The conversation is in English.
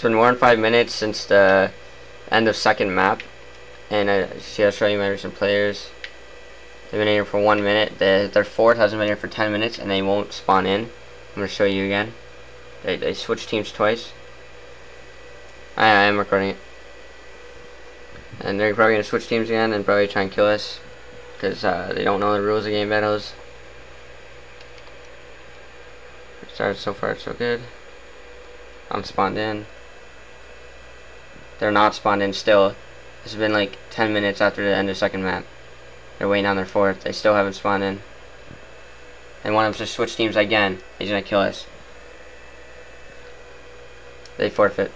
It's been more than five minutes since the end of second map. And uh, see, I'll show you my recent players. They've been here for one minute. The, their fourth hasn't been here for 10 minutes, and they won't spawn in. I'm to show you again. They, they switched teams twice. I, I am recording it. And they're probably to switch teams again and probably try and kill us. Because uh, they don't know the rules of game battles. Started so far so good. I'm spawned in. They're not spawned in still. It's been like 10 minutes after the end of second map. They're waiting on their fourth. They still haven't spawned in. And one of them just switch teams again. He's gonna kill us. They forfeit.